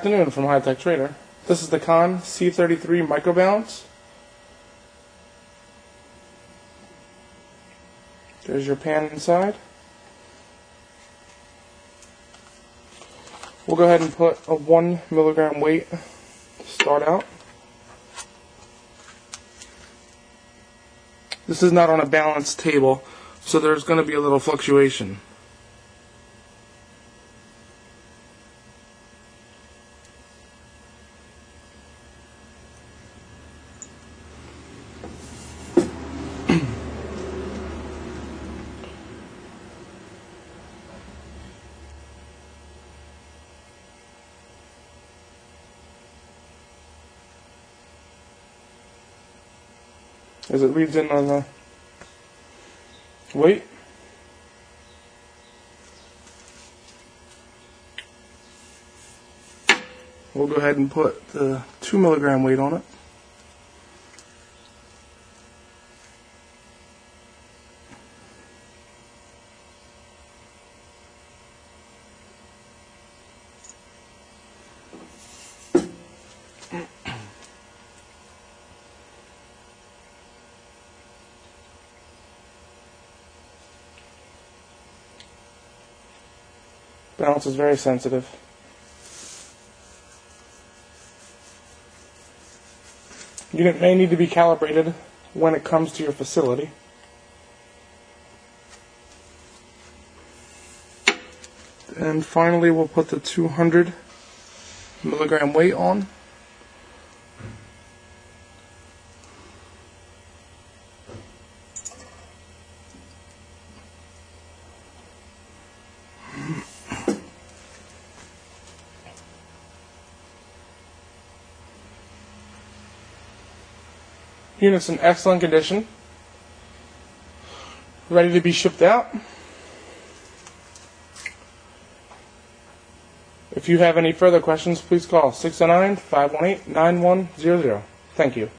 afternoon from High Tech Trader. This is the Cahn C33 Microbalance. There's your pan inside. We'll go ahead and put a one milligram weight start out. This is not on a balance table, so there's going to be a little fluctuation. As it reads in on the weight. We'll go ahead and put the two milligram weight on it. Balance is very sensitive. Unit may need to be calibrated when it comes to your facility. And finally, we'll put the 200 milligram weight on. Unit's in excellent condition. Ready to be shipped out. If you have any further questions, please call 609 518 9100. Thank you.